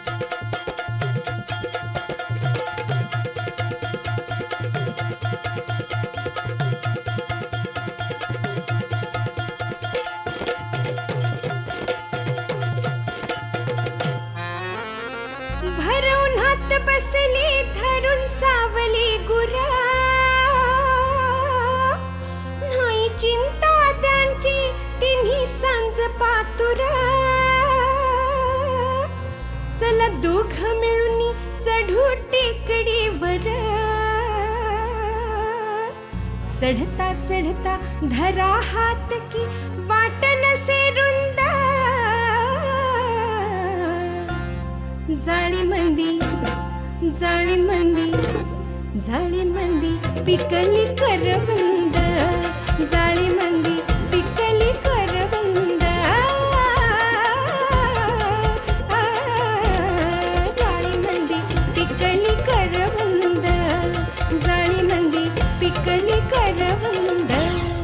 भरून हात बसले धरून सावली गुरा. चला दोघ मिळून चढू टेकडीवर चढता चढता धरा हात की वाट नसे रुंद जाळी मंदी जाळी मंदी जाळी मंदी पिकली करवंद. जाळी मंदी पिक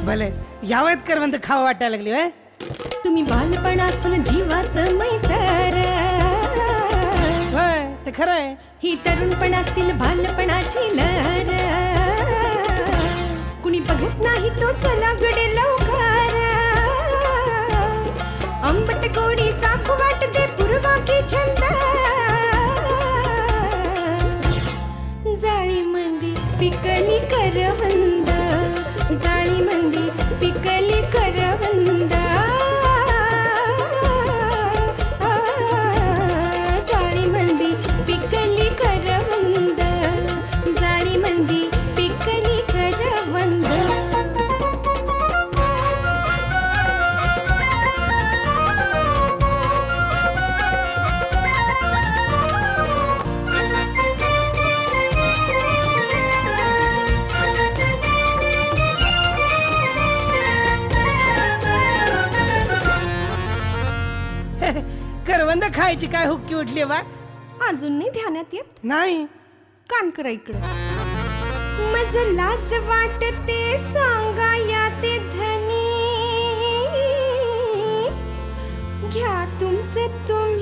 भले. या वयात करवंद खावं वाटायला लागली होय? तुम्ही बालपणासून जीवाचं मैसर होय ते खरं आहे ही तरुणपणातील बालपणाची लहर. कुणी बघत नाही तो चला गडे लवकर. आंबट गोडी चाकू वाटते पूर्वाची छंद. जाळी मंदी पिकली करवंद. पिकली करवंद खायची काय हुक्की उठली बा अजून नाही ध्यानात येत? नाही. कान करा इकडं. मज लाज वाटते सांगाया ते धनी. घ्या तुमचं तुम्ही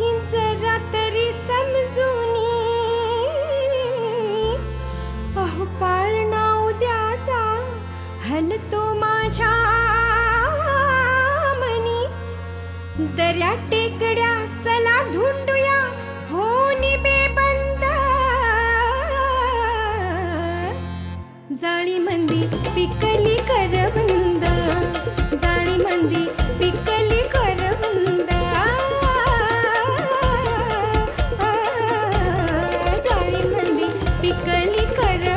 खऱ्या टेकड्या चला धुंडूया. हो बेबंद जाळी मंदी पिकली करवंद. जाळी मंदी पिकली करवंद. जाळी मंदी पिकली कर